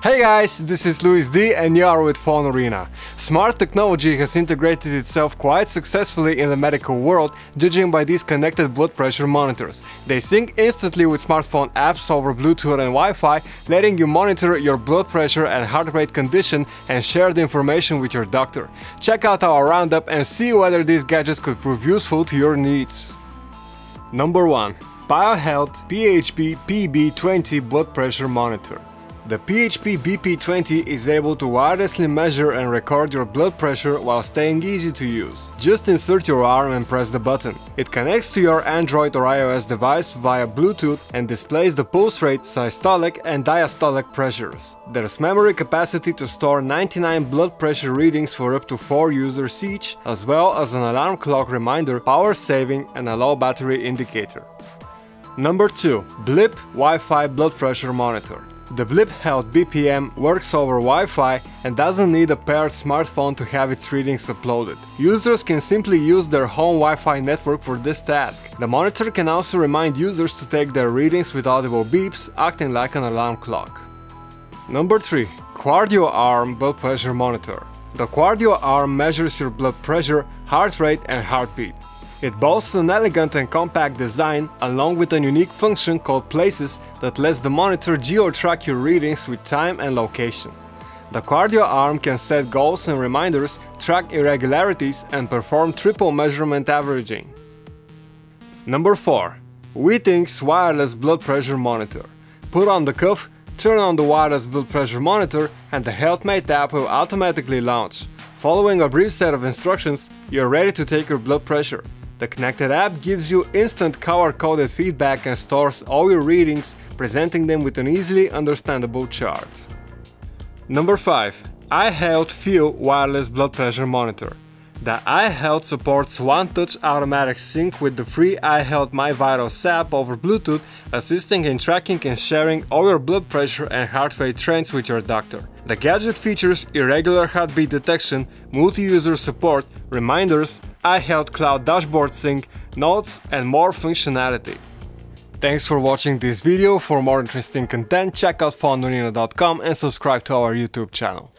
Hey guys, this is Luis D and you are with Phone Arena. Smart technology has integrated itself quite successfully in the medical world, judging by these connected blood pressure monitors. They sync instantly with smartphone apps over Bluetooth and Wi-Fi, letting you monitor your blood pressure and heart rate condition and share the information with your doctor. Check out our roundup and see whether these gadgets could prove useful to your needs. Number 1. BioHealth PHP PB20 Blood Pressure Monitor the PHP BP20 is able to wirelessly measure and record your blood pressure while staying easy to use. Just insert your arm and press the button. It connects to your Android or iOS device via Bluetooth and displays the pulse rate, systolic and diastolic pressures. There's memory capacity to store 99 blood pressure readings for up to 4 users each, as well as an alarm clock reminder, power saving and a low battery indicator. Number 2. Blip Wi-Fi Blood Pressure Monitor the Blip Health BPM works over Wi-Fi and doesn't need a paired smartphone to have its readings uploaded. Users can simply use their home Wi-Fi network for this task. The monitor can also remind users to take their readings with audible beeps, acting like an alarm clock. Number 3. QardioArm Blood Pressure Monitor The QardioArm measures your blood pressure, heart rate and heartbeat. It boasts an elegant and compact design, along with a unique function called Places that lets the monitor geo-track your readings with time and location. The QardioArm can set goals and reminders, track irregularities and perform triple measurement averaging. Number 4. Withings Wireless Blood Pressure Monitor Put on the cuff, turn on the wireless blood pressure monitor and the HealthMate app will automatically launch. Following a brief set of instructions, you're ready to take your blood pressure. The connected app gives you instant color-coded feedback and stores all your readings, presenting them with an easily understandable chart. Number 5. iHealth Feel Wireless Blood Pressure Monitor the iHealth supports one-touch automatic sync with the free iHealth MyVitals app over Bluetooth, assisting in tracking and sharing all your blood pressure and heart rate trends with your doctor. The gadget features irregular heartbeat detection, multi-user support, reminders, iHealth Cloud dashboard sync, notes and more functionality. Thanks for watching this video. For more interesting content, check out phonearena.com and subscribe to our YouTube channel.